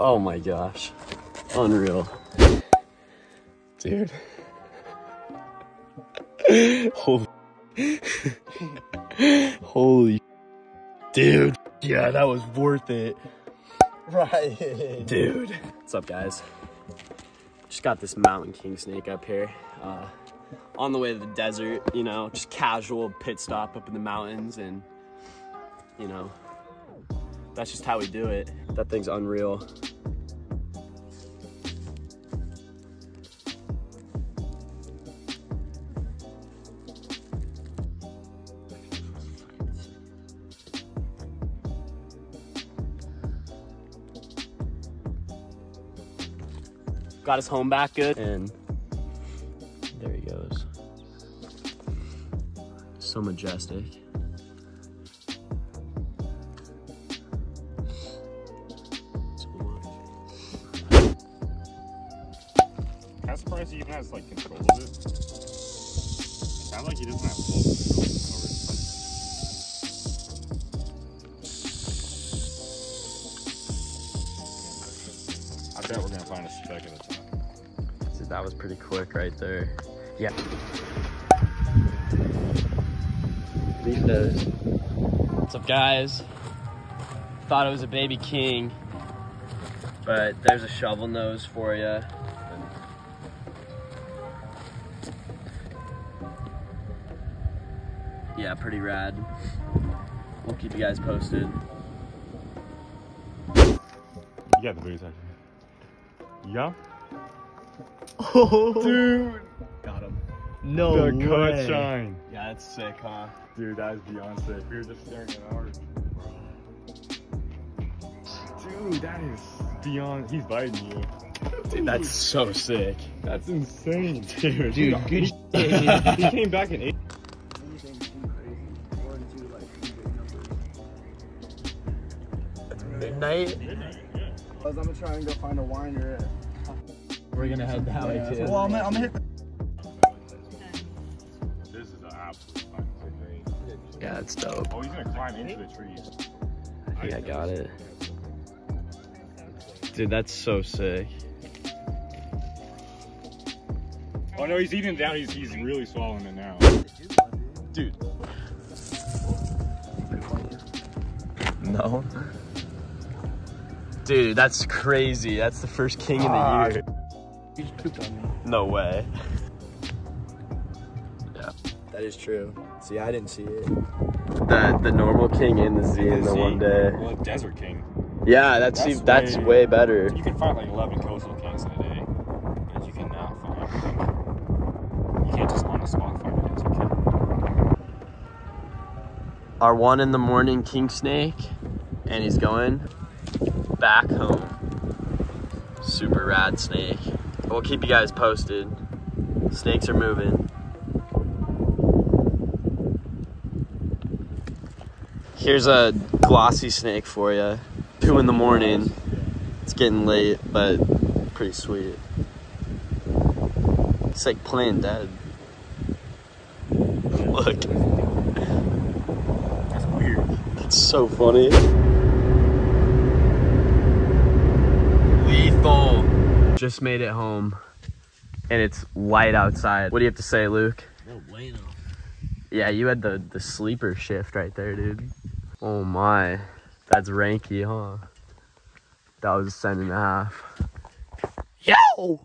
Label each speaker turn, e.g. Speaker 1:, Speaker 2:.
Speaker 1: Oh my gosh. Unreal. Dude. Holy. Holy. Dude. Yeah, that was worth it.
Speaker 2: Right.
Speaker 1: Dude. What's up, guys? Just got this mountain king snake up here. Uh, on the way to the desert, you know, just casual pit stop up in the mountains and, you know, that's just how we do it. That thing's unreal. Got his home back good and there he goes. So majestic.
Speaker 3: I'm surprised he even has like control of it. Sounds like he doesn't have full control over his like. I bet we're gonna find a speck at a time.
Speaker 1: Dude, that was pretty quick right there. Yeah. Leaf nose. What's up, guys? Thought it was a baby king, but there's a shovel nose for you. Yeah, pretty rad. We'll keep you guys posted.
Speaker 3: You got the boots actually. Yeah.
Speaker 1: Oh,
Speaker 3: Dude,
Speaker 1: got him. No
Speaker 3: the cut shine.
Speaker 1: Yeah, that's sick, huh?
Speaker 3: Dude, that is beyond sick. We were just staring at ours. Dude, that is beyond. He's biting you.
Speaker 1: Dude, that's so sick.
Speaker 3: That's insane, dude.
Speaker 1: Dude, good
Speaker 3: he came back in eight.
Speaker 1: Midnight.
Speaker 2: I'm gonna try and go find a winery.
Speaker 1: We're gonna head that way too.
Speaker 2: Well, I'm gonna, I'm gonna hit
Speaker 3: This is an absolute
Speaker 1: Yeah, that's dope.
Speaker 3: Oh, he's gonna climb into the trees.
Speaker 1: I think I got it. Dude, that's so sick.
Speaker 3: Oh no, he's eating it down. He's he's really swallowing it now.
Speaker 1: Dude. No. Dude, that's crazy. That's the first king in the ah. year.
Speaker 2: You just pooped on me.
Speaker 1: No way. Yeah.
Speaker 2: That is true. See, I didn't see it.
Speaker 1: The the normal king and the Z in the
Speaker 3: See?
Speaker 1: one day.
Speaker 3: Well, Desert King.
Speaker 1: Yeah, that's
Speaker 3: That's
Speaker 1: that's,
Speaker 3: way-
Speaker 1: way better.
Speaker 3: You can find like 11 coastal kings in a day, but you cannot find. Like, you can't just on the spot find a desert king.
Speaker 1: our one in the morning king snake and he's going back home super rad snake we'll keep you guys posted. Snakes are moving. Here's a glossy snake for you two in the morning. It's getting late but pretty sweet. It's like playing dead. Look.
Speaker 3: That's weird.
Speaker 1: It's so funny. Just made it home and it's light outside. What do you have to say, Luke?
Speaker 2: No bueno.
Speaker 1: Yeah, you had the, the sleeper shift right there, dude. Oh my. That's ranky, huh? That was a cent and a half. Yo!